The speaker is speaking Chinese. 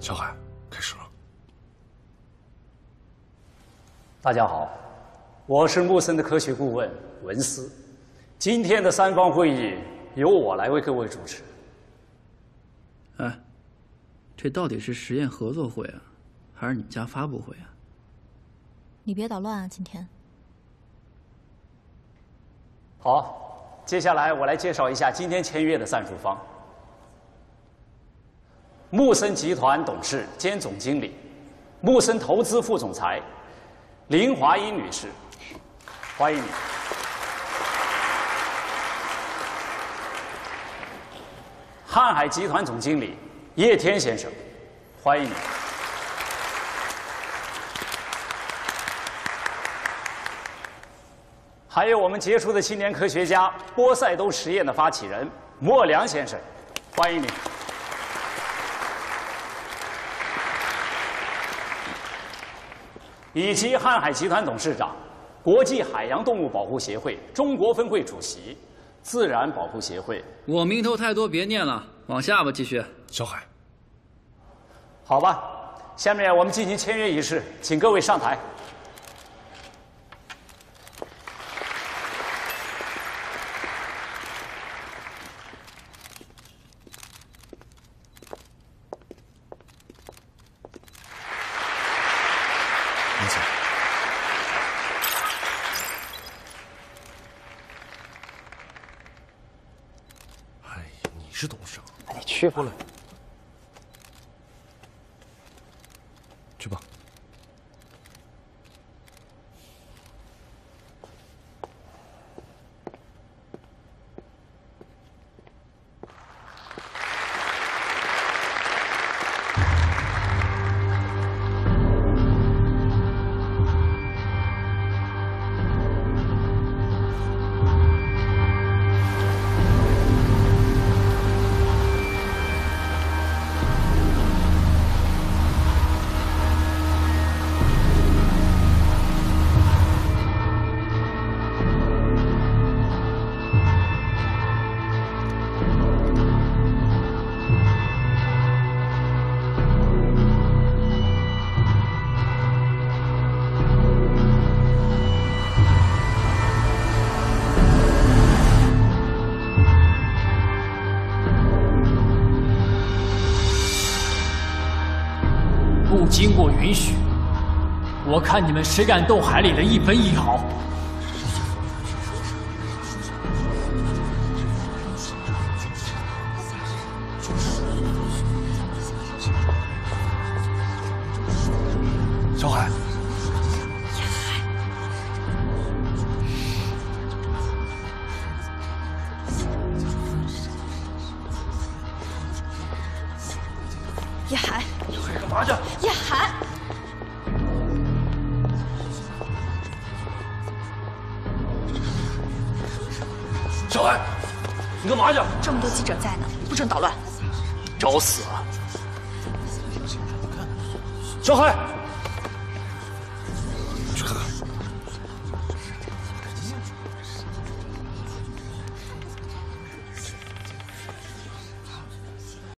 小海，开始了。大家好，我是木森的科学顾问文思。今天的三方会议由我来为各位主持。哎，这到底是实验合作会啊，还是你们家发布会啊？你别捣乱啊，今天。好，接下来我来介绍一下今天签约的赞助方。木森集团董事兼总经理，木森投资副总裁林华英女士，欢迎你。瀚海集团总经理叶天先生，欢迎你。还有我们杰出的青年科学家波塞冬实验的发起人莫良先生，欢迎你。以及瀚海集团董事长、国际海洋动物保护协会中国分会主席、自然保护协会。我名头太多，别念了，往下吧，继续。小海，好吧，下面我们进行签约仪式，请各位上台。您请。哎呀，你是董事长，你去吧。过来，不经过允许，我看你们谁敢动海里的一分一毫！叶海，干嘛去？叶海，小海，你干嘛去？这么多记者在呢，不准捣乱。找死啊！小海，